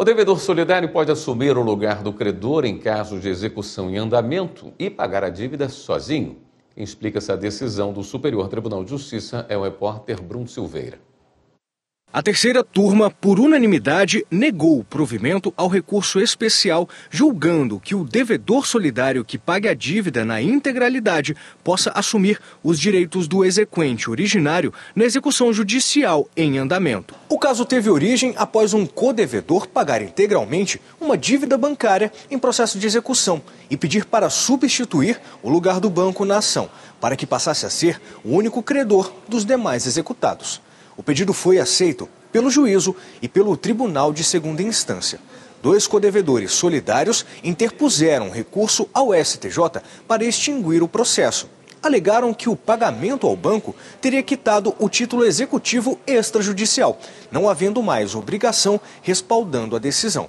O devedor solidário pode assumir o lugar do credor em caso de execução em andamento e pagar a dívida sozinho. Quem explica essa decisão do Superior Tribunal de Justiça é o repórter Bruno Silveira. A terceira turma, por unanimidade, negou o provimento ao recurso especial, julgando que o devedor solidário que pague a dívida na integralidade possa assumir os direitos do exequente originário na execução judicial em andamento. O caso teve origem após um codevedor pagar integralmente uma dívida bancária em processo de execução e pedir para substituir o lugar do banco na ação, para que passasse a ser o único credor dos demais executados. O pedido foi aceito pelo juízo e pelo Tribunal de Segunda Instância. Dois codevedores solidários interpuseram recurso ao STJ para extinguir o processo. Alegaram que o pagamento ao banco teria quitado o título executivo extrajudicial, não havendo mais obrigação respaldando a decisão.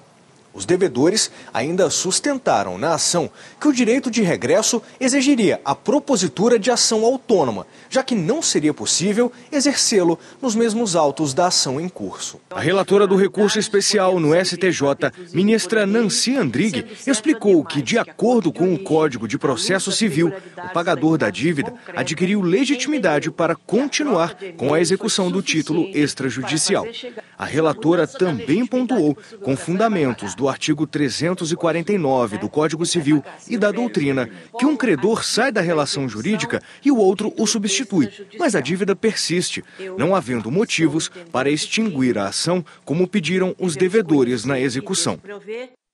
Os devedores ainda sustentaram na ação que o direito de regresso exigiria a propositura de ação autônoma, já que não seria possível exercê-lo nos mesmos autos da ação em curso. A relatora do recurso especial no STJ, ministra Nancy Andrighi, explicou que, de acordo com o Código de Processo Civil, o pagador da dívida adquiriu legitimidade para continuar com a execução do título extrajudicial. A relatora também pontuou, com fundamentos do artigo 349 do Código Civil e da doutrina que um credor sai da relação jurídica e o outro o substitui, mas a dívida persiste, não havendo motivos para extinguir a ação como pediram os devedores na execução.